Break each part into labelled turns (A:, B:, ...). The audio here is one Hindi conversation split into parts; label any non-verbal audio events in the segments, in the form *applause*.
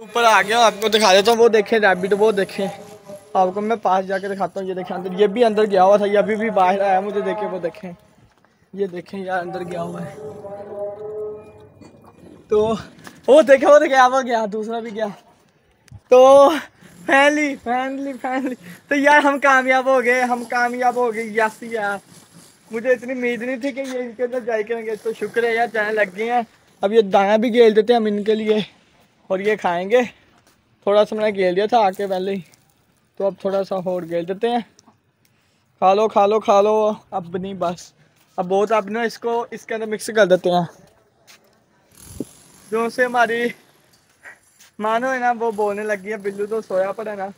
A: ऊपर आ गया, आपको दिखा देता हूँ, वो देखें रैबिट वो देखें। आपको मैं पास जाके दिखाता हूँ, ये देखें, अंदर, ये भी अंदर गया हुआ था, ये अभी भी बाहर आया मुझे देखे, वो देखें। ये देखें यार अंदर गया हुआ है। तो वो देखे वो देखे वो गया, दूसरा भी गया। तो फैमिली फैमिली फैमिली तो यार, हम कामयाब हो गए, हम कामयाब हो गए यस यार। मुझे इतनी उम्मीद नहीं थी कि ये इनके अंदर जाए करेंगे तो शुक्र है यार, जाने लग गए हैं। अब ये दाना भी गेल देते हैं हम इनके लिए। और ये खाएँगे। थोड़ा सा मैंने गेल दिया था आके पहले ही। तो अब थोड़ा सा और गेल देते हैं। खा लो खा लो खा लो अब नहीं बस। अब बहुत अब ना इसको, इसके अंदर मिक्स कर देते हैं। जो से हमारी मानो है ना, वो बोलने लगी है, बिल्लू तो सोया पड़ा है ना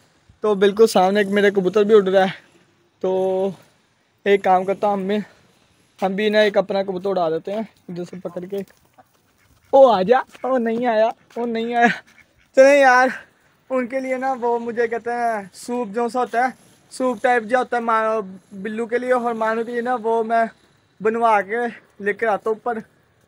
A: तो बिल्कुल सामने एक मेरे कबूतर भी उड़ रहा है। तो एक काम करता हूँ, हम हम भी ना एक अपना कबूतर उड़ा देते हैं, इधर से पकड़ के। ओ आ जा। ओ नहीं आया ओ नहीं आया। चले यार, उनके लिए ना वो मुझे कहते हैं, सूप जो सा होता है, सूप टाइप जो होता है मानो बिल्लू के लिए और मानो के लिए ना वो मैं बनवा के लेकर आता हूँ ऊपर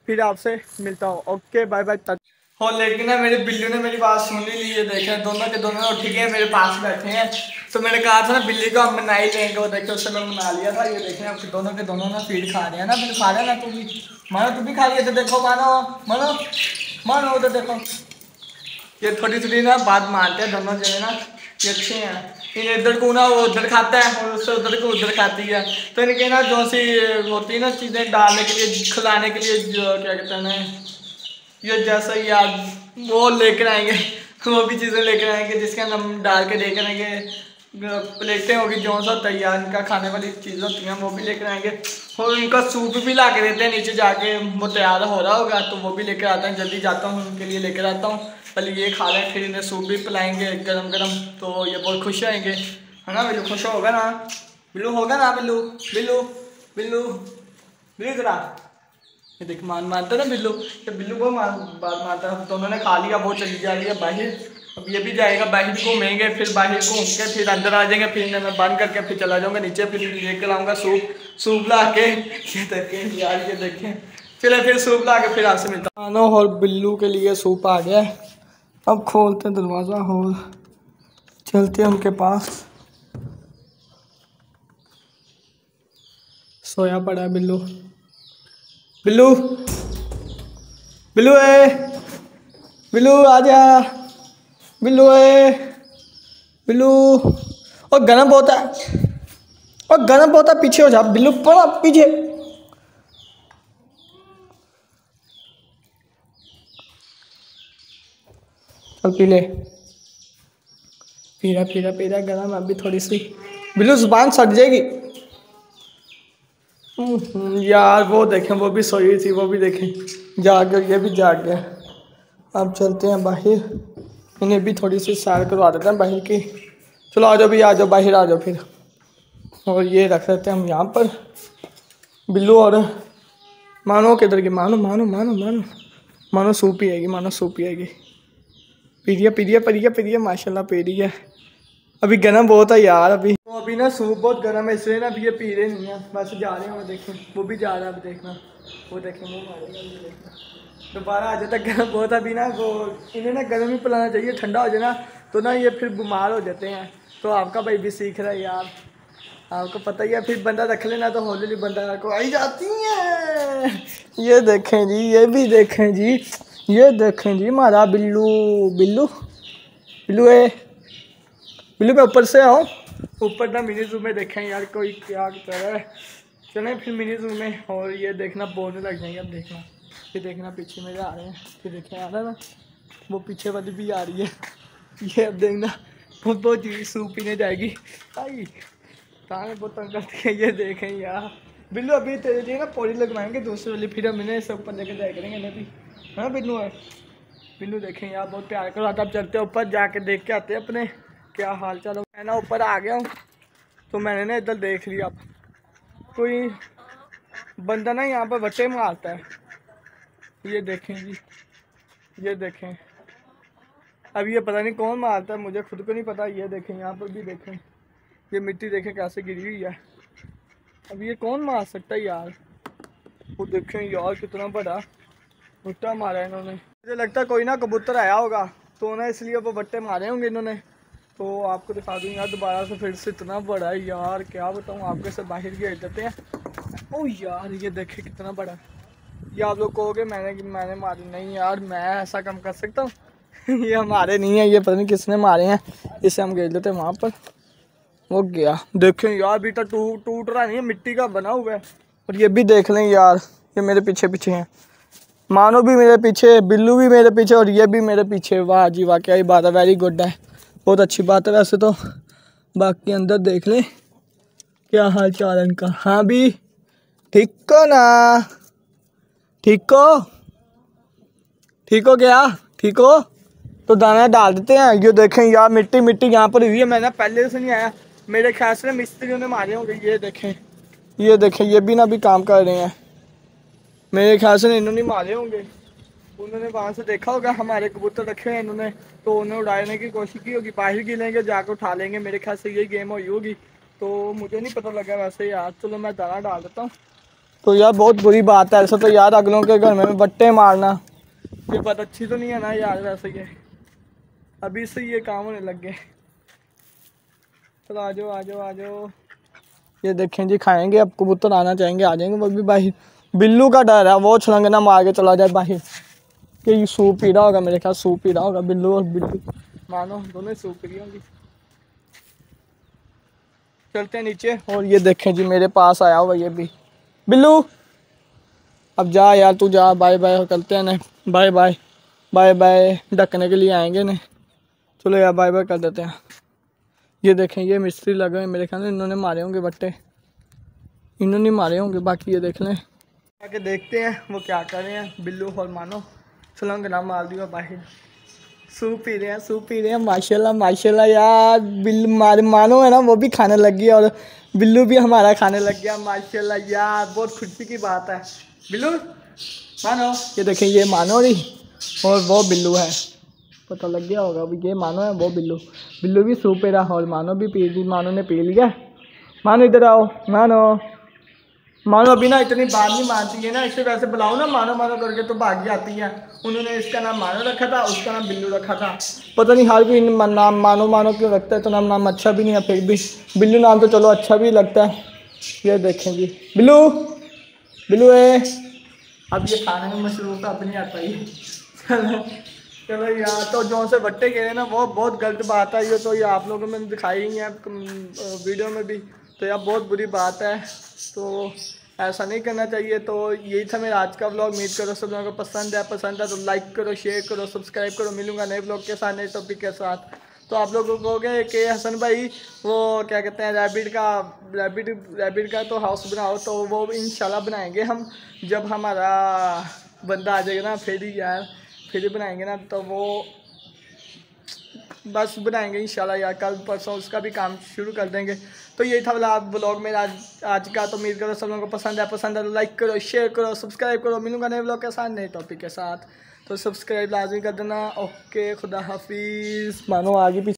A: फिर आपसे मिलता हूँ। ओके बाय बाय और लेकिन ना मेरे बिल्ली ने मेरी बात सुन ली ये देखे, दोनों के दोनों उठ गए मेरे पास बैठे हैं। तो मैंने कहा था ना बिल्ली को हम मना ही लेंगे। वो देखे, उससे मैं मना लिया था। ये देखे, अब दोनों के दोनों ना फ़ीड खा रहे हैं ना। फिर खा रहे ना, तू भी। मानो, तू भी खा लिया तो देखो, मानो मानो मानो, उधर देखो। ये थोड़ी थोड़ी ना बात मारते हैं दोनों जने ना। ये अच्छे हैं। इन इधर को ना, वो उधर खाता है और उससे उधर को उधर खाती है। तो इनके ना जो सी, होती है ना चीज़ें डालने के लिए, खिलाने के लिए क्या कहते हैं ये जैसा ही आज वो लेकर आएँगे, वो भी चीज़ें लेकर आएँगे, जिसके अंदर हम डाल के लेकर आएँगे प्लेटें होगी, जो सा तैयार इनका खाने वाली चीज़ें होती हैं, वो भी लेकर आएँगे। और इनका सूप भी ला के देते हैं, नीचे जाके वो तैयार हो रहा होगा तो वो भी लेकर आता है, जल्दी जाता हूँ, उनके लिए लेकर आता हूँ। पहले ये खा लें फिर इन्हें सूप भी पिलाएँगे गरम गरम तो ये बहुत खुश रहेंगे। है ना, बिल्लू, खुश होगा ना? बिल्लू, होगा ना बिल्लू? बिल्लू बिल्लू बिल्लू, जरा। ये देख, मान मानता ना बिल्लू। ये बिल्लू को मान, बात मारता है दोनों ने खा लिया वो चली जा रही है, बाहर। अब ये भी जाएगा, बाहर घूमेंगे, फिर बाहर घूम के फिर अंदर आ जाएँगे, फिर मैं बंद करके फिर चला जाऊँगा, नीचे फिर लेकर आऊँगा सूप सूप ला के देखें, यार, ये देखें। चले, फिर सूप ला के फिर आपसे मिलता। हूँ और बिल्लू के लिए सूप आ गया। अब खोलते दरवाज़ा और चलते उनके पास। सोया पड़ा बिल्लू। बिल्लू बिल्लू है बिल्लू आजा बिल्लू है बिल्लू और गरम बहुत है। और गरम बहुत है, पीछे हो जा। बिल्लू पड़ा पीछे। चल पी ले। पीरा पीरा पीरा गरम अभी थोड़ी सी। बिल्लू ज़ुबान सट जाएगी। यार, वो देखें, वो भी सोई थी, वो भी देखें। जाग गया, ये भी जाग गया। अब चलते हैं बाहर। इन्हें भी थोड़ी सी सैर करवा देते हैं बाहर की। चलो, आ जाओ भी आ जाओ, बाहर आ जाओ फिर। और ये रख देते हैं हम यहाँ पर। बिल्लू और मानो किधर की मानो मानो मानो मानो। मानो सूप आएगी, मानो सूप आएगी। पीरिया पीरिया पीरिया पीरिया, माशाल्लाह पी है अभी गर्म बहुत है यार, अभी। अभी ना सूप बहुत गर्म है, इसलिए ना अभी ये पी रहे नहीं है। बस जा रहे हैं देखें, वो भी जा रहा है अब देखना। वो देखें, वो मारेगा दोबारा आ जाता गर्म बहुत अभी ना वो, इन्हें ना गर्म ही पिलाना चाहिए, ठंडा हो जाए ना तो ना ये फिर बीमार हो जाते हैं। तो आपका भाई भी सीख रहा है यार। आपको पता ही है, फिर बंदा रख लेना तो हौली बंदा को आई जाती है। ये देखें जी, ये भी देखें जी, ये देखें जी हमारा बिल्लू बिल्लू बिल्लू है बिल्लू मैं ऊपर से आऊँ। ऊपर ना मिनी जू में देखें यार, कोई क्या कर रहा है। चलें फिर मिनी जू में, और ये देखना बोलने लग जाएँगे, अब देखना। ये देखना पीछे मेरे आ रहे हैं फिर देखें, आ रहा है ना? वो पीछे वाली भी आ रही है। ये अब देखना बहुत बहुत सूप पीने जाएगी। आई ताने बहुत तंग करती है, ये देखें यार। बिल्लू, अभी तेरे लिए ना पौड़ी लगवाएँगे दूसरे वाली, फिर हम इन्हें सब ऊपर लेकर जाए करेंगे, इन्हें भी। हाँ बिल्लू है? बिल्लू, देखें यार, बहुत प्यार करो अब चलते ऊपर, जाके देख के आते हैं अपने। क्या हाल चाल मैं ना ऊपर आ गया हूँ तो मैंने ना इधर देख लिया। अब कोई बंदा ना यहाँ पर बच्चे मारता है। ये देखें जी, ये देखें। अब ये पता नहीं कौन मारता है, मुझे खुद को नहीं पता। ये देखें, यहाँ पर भी देखें। ये मिट्टी देखें कैसे गिरी हुई है। अब ये कौन मार सकता है यार? वो देखें यार, कितना बड़ा भुट्टा मारा है इन्होंने। मुझे लगता है कोई ना कबूतर आया होगा तो ना इसलिए वो बट्टे मारे होंगे इन्होंने। तो आपको दिखा दूँ यार, दोबारा से फिर से इतना बड़ा है यार, क्या बताऊँ, आपके से बाहर घेर देते हैं। ओ यार, ये देखे कितना बड़ा ये आप लोग कहोगे, मैंने मैंने मारी, नहीं यार, मैं ऐसा कम कर सकता हूँ? *laughs* ये हमारे नहीं है, ये पता नहीं किसने मारे हैं। इसे हम घेर देते वहाँ पर। वो गया। देखें यार, अभी तक टूट टूट रहा नहीं है, मिट्टी का बना हुआ है। और ये भी देख लें यार, ये मेरे पीछे पीछे हैं। मानो भी मेरे पीछे, बिल्लू भी मेरे पीछे, और ये भी मेरे पीछे। वाह जी वाह, क्या ही बात है वेरी गुड है। बहुत अच्छी बात है वैसे तो। बाकी अंदर देख ले, क्या हाल चाल इनका? हाँ भी, ठीक हो ना? ठीक हो? ठीक हो क्या ठीक हो? तो दाना डाल देते हैं। ये देखें यार, मिट्टी मिट्टी यहाँ पर हुई है। मैंने पहले से नहीं आया। मेरे ख्याल से मिस्त्रियों ने मारे होंगे। ये देखें ये देखें, ये भी ना भी काम कर रहे हैं। मेरे ख्याल से इन्होंने मारे होंगे। उन्होंने वहाँ से देखा होगा, हमारे कबूतर रखे हैं इन्होंने। तो उन्हें उड़ाने की कोशिश की होगी, बाहर गिलेंगे जाकर उठा लेंगे। मेरे ख्याल से यही गेम हुई होगी। तो मुझे नहीं पता लगा वैसे यार। चलो मैं दाना डाल देता हूँ। तो यार बहुत बुरी बात है, ऐसा तो यार अगलों के घर में बट्टे मारना। ये बात अच्छी तो नहीं है ना यार वैसे ये। अभी से ये काम होने लग गए। चलो आ जाओ आ जाओ आ जाओ। ये देखें जी, खाएँगे, अब कबूतर आना चाहेंगे, आ जाएँगे। वो भी बाहर बिल्लू का डर है, वो छलंगना मार के चला जाए बाहर। ये सूप पी रहा होगा, मेरे ख्याल सूप पी रहा होगा, बिल्लू और बिल्लू। मानो, दोनों सूप पी रही होंगी। चलते हैं नीचे, और ये देखें जी, मेरे पास आया हुआ ये भी। बिल्लू, अब जा यार, तू जा बाय बाय करते हैं ना। बाय बाय बाय बाय ढकने के लिए आएँगे ना। चलो यार बाय बाय कर देते हैं। ये देखें, ये मिस्त्री लगे हुए मेरे ख्याल इन्होंने मारे होंगे बट्टे। इन्होंने मारे होंगे, बाकी ये देख लें। आके देखते हैं वो क्या कर रहे हैं, बिल्लू और मानो। छलंग ना मार दिया बाहर सूप पी रहे हैं, सूप पी रहे हैं। माशाल्लाह माशाल्लाह यार बिल्लू मार, मानो है ना, वो भी खाने लग गया और बिल्लू भी हमारा खाने लग गया। माशाल्लाह यार, बहुत खुशी की बात है। बिल्लू, मानो। ये देखें, ये मानो रही और वो बिल्लू है। पता लग गया होगा, अभी ये मानो है, वो बिल्लू। बिल्लू भी सूप पी रहा और मानो भी पी, मानो ने पी लिया। मानो इधर आओ, मानो। मानो अभी ना इतनी बात नहीं मानती है ना, इसे वैसे बुलाओ ना, मानो मानो करके तो भागी आती है। उन्होंने इसका नाम मानो रखा था, उसका नाम बिल्लू रखा था। पता नहीं हाल भी नाम मानो मानो क्यों रखता है तो नाम नाम अच्छा भी नहीं है, फिर भी बिल्लू नाम तो चलो अच्छा भी लगता है। ये देखें जी। बिल्लू बिल्लू है अब ये खाने में मशरूफ अब नहीं आता ये। चलो चलो यार तो जो से बट्टे गए ना, वो बहुत गलत बात है, ये तो ये आप लोगों में दिखाई ही है वीडियो में भी। तो यार बहुत बुरी बात है। तो ऐसा नहीं करना चाहिए। तो यही था मेरा आज का ब्लॉग उम्मीद करो सब लोगों को पसंद है। पसंद है तो लाइक करो शेयर करो सब्सक्राइब करो। मिलूँगा नए ब्लॉग के साथ, नए टॉपिक के साथ। तो आप लोगों को कहोगे कि हसन भाई। वो क्या कहते हैं रैबिट का रैबिट रैबिट का तो हाउस बनाओ तो वो इन बनाएँगे हम। जब हमारा बंदा आ जाएगा ना, फिर ही यार, फिर ही बनाएँगे ना तो वो बस बनाएँगे इंशाल्लाह यार। कल परसों उसका भी काम शुरू कर देंगे। तो यही था वाला ब्लॉग मेरा आज आज का। तो उम्मीद करो सब लोगों को पसंद है पसंद है तो लाइक करो शेयर करो सब्सक्राइब करो। मिलूँगा नए ब्लॉग के साथ, नए टॉपिक के साथ। तो सब्सक्राइब लाजमी कर देना। ओके खुदा हाफिज़। मानो आगे पीछे